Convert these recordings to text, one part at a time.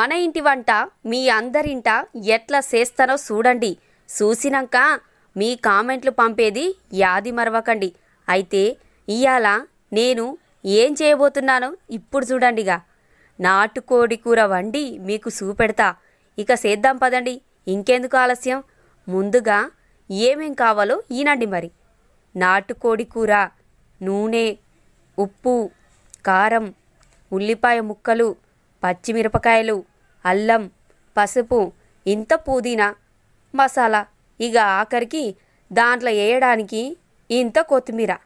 మన ఇంటి వంట మీ అందరింట ఎట్లా చేస్తారో చూడండి. చూసినాక మీ కామెంట్లు పంపేది యాది మరవకండి. అయితే ఇవాళ నేను ఏం చేయబోతున్నానో ఇప్పుడు చూడండిగా. నాటుకోడి కూర వండి మీకు చూపెడతా. ఇక చేద్దాం పదండి. ఇంకెందుకు ఆలస్యం? ముందుగా ఏమేం కావాలో ఈనండి మరి. నాటుకోడి కూర నూనె ఉప్పు కారం ఉల్లిపాయ ముక్కలు పచ్చిమిరపకాయలు అల్లం పసుపు ఇంత పుదీనా మసాలా. ఇక ఆఖరికి దాంట్లో వేయడానికి ఇంత కొత్తిమీర.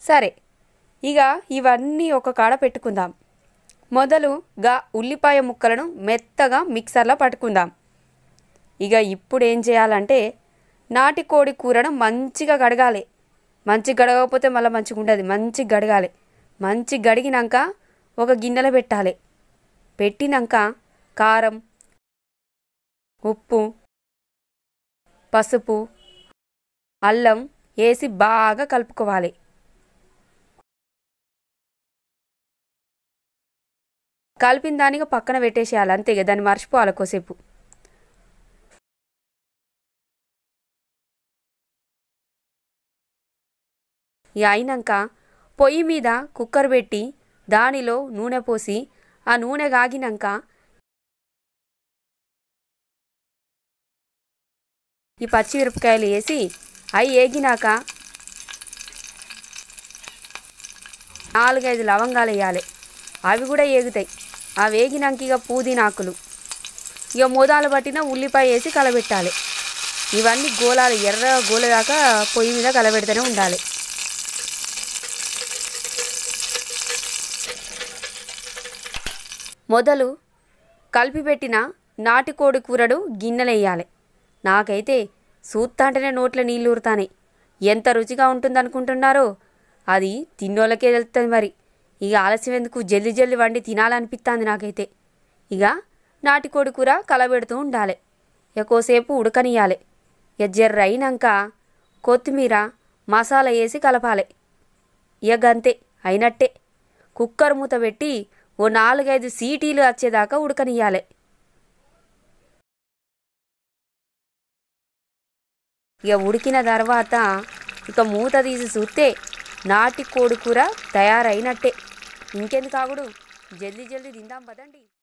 సరే ఇక ఇవన్నీ ఒక కాడ పెట్టుకుందాం. మొదలుగా ఉల్లిపాయ ముక్కలను మెత్తగా మిక్సర్లో పట్టుకుందాం. ఇక ఇప్పుడు ఏం చేయాలంటే నాటుకోడి కూరను మంచిగా గడగాలి మంచిగా గడగకపోతే మళ్ళీ మంచిగా ఉండదు. మంచిగా గడగాలి. మంచిగా గడిగినాక ఒక గిన్నెలో పెట్టాలి. పెట్టినాక కారం ఉప్పు పసుపు అల్లం వేసి బాగా కలుపుకోవాలి. కలిపిన దానికి పక్కన పెట్టేసేయాలి. అంతే ఇక దాన్ని మర్చిపోవాలి కోసేపు ఇక అయినాక పొయ్యి మీద కుక్కర్ పెట్టి దానిలో నూనె పోసి ఆ నూనె కాగినాక ఈ పచ్చిమిరపకాయలు వేసి అవి ఏగినాక నాలుగైదు లవంగాలు వేయాలి. అవి కూడా వేగుతాయి. అవి వేగినాక ఇక పుదీనాకులు. ఇక మోదాలు పట్టిన ఉల్లిపాయ వేసి కలబెట్టాలి. ఇవన్నీ గోలాలు ఎర్ర గోల దాకా పొయ్యి మీద కలబెడుతూనే ఉండాలి. మొదలు కలిపి పెట్టిన నాటుకోడి కూరడు గిన్నెలు వేయాలి. నాకైతే సూత్తాంటేనే నోట్ల నీళ్ళు ఊరుతానే ఎంత రుచిగా ఉంటుందనుకుంటున్నారో. అది తిన్నోళ్ళకే తెలుస్తుంది మరి. ఇక ఆలస్యం ఎందుకు? జల్ది జల్ది వండి తినాలనిపిస్తుంది నాకైతే. ఇక నాటికోడి కూర కలబెడుతూ ఉండాలి. ఎక్కువసేపు ఉడకనియాలి ఇక జర్ర అయినాక కొత్తిమీర మసాలా వేసి కలపాలి. ఇక గంతే అయినట్టే. కుక్కర్ మూత పెట్టి ఓ నాలుగైదు సీటీలు వచ్చేదాకా ఉడకనియాలి ఇక ఉడికిన తర్వాత ఇక మూత తీసి చూస్తే నాటి కోడి కూర తయారైనట్టే. ఇంకెందుకు కాగుడు జల్దీ జల్దీ తిందాం పదండి.